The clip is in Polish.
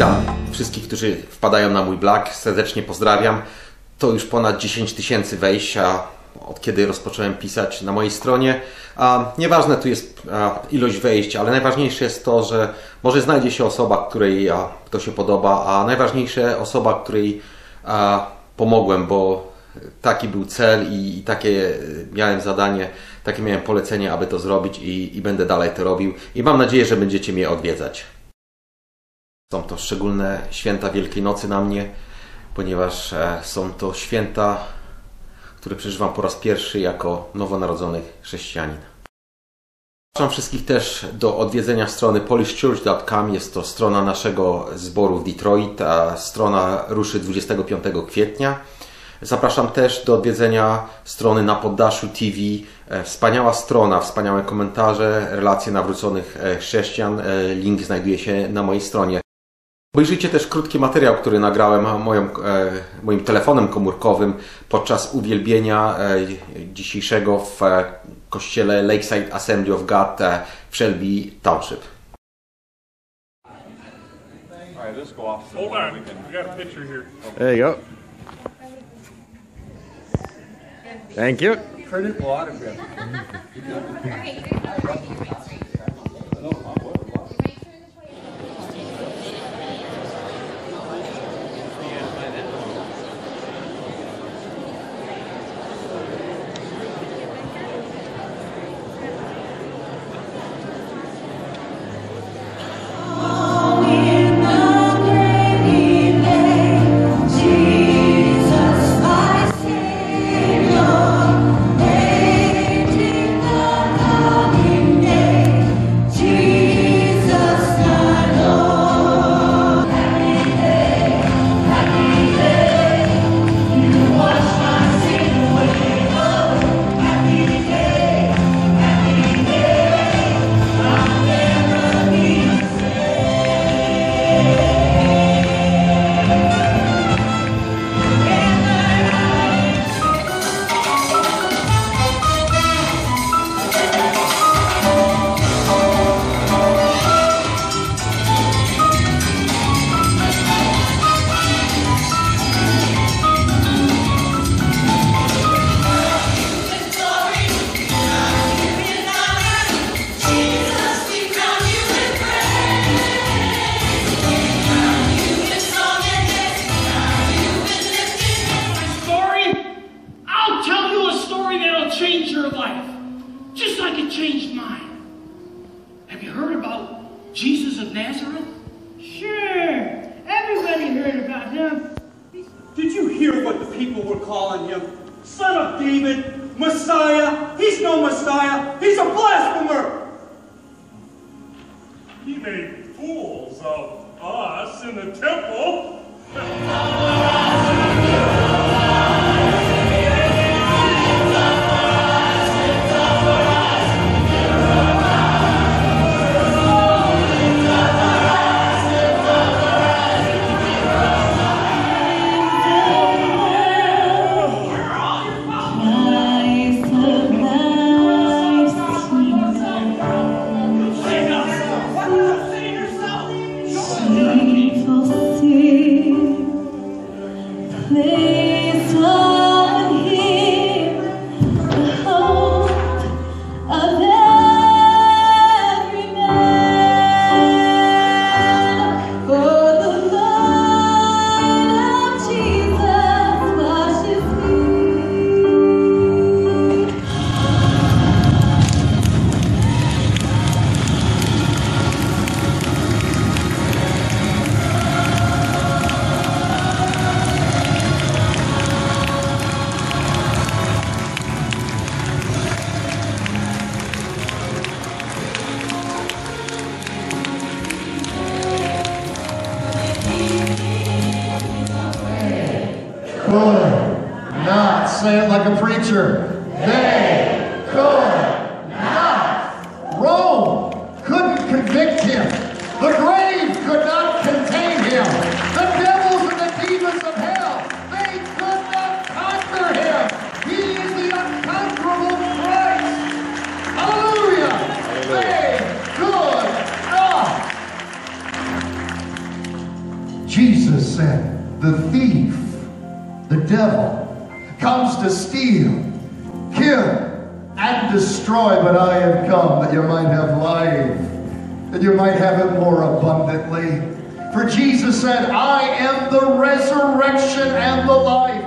Witam wszystkich, którzy wpadają na mój blog. Serdecznie pozdrawiam. To już ponad 10 tysięcy wejść, a od kiedy rozpocząłem pisać na mojej stronie. A nieważne tu jest ilość wejść, ale najważniejsze jest to, że może znajdzie się osoba, której to się podoba, a najważniejsze osoba, której pomogłem, bo taki był cel i, i takie miałem zadanie, takie miałem polecenie, aby to zrobić i, i będę dalej to robił. I mam nadzieję, że będziecie mnie odwiedzać. Są to szczególne święta Wielkiej Nocy na mnie, ponieważ e, są to święta, które przeżywam po raz pierwszy jako nowonarodzony chrześcijanin. Zapraszam wszystkich też do odwiedzenia strony polishchurch.com. Jest to strona naszego zboru w Detroit. A strona ruszy 25 kwietnia. Zapraszam też do odwiedzenia strony na poddaszu TV. E, Wspaniała strona, wspaniałe komentarze, relacje nawróconych e, chrześcijan. Link znajduje się na mojej stronie. Obejrzyjcie też krótki materiał, który nagrałem moją, e, moim telefonem komórkowym podczas uwielbienia e, dzisiejszego w e, kościele Lakeside Assembly of God w Shelby Township. Hold on, got a picture here. There you go. Thank you. Autograph. That'll change your life, just like it changed mine. Have you heard about Jesus of Nazareth? Sure, everybody heard about him. Did you hear what the people were calling him? Son of David, Messiah. He's no Messiah. He's a blasphemer. Not say it like a preacher. They could not. Rome couldn't convict him. The grave could not contain him. The devils and the demons of hell, they could not conquer him. He is the unconquerable Christ. Hallelujah. They could not. Jesus said, the thief, the devil, comes to steal, kill, and destroy, but I have come that you might have life, that you might have it more abundantly. For Jesus said, I am the resurrection and the life.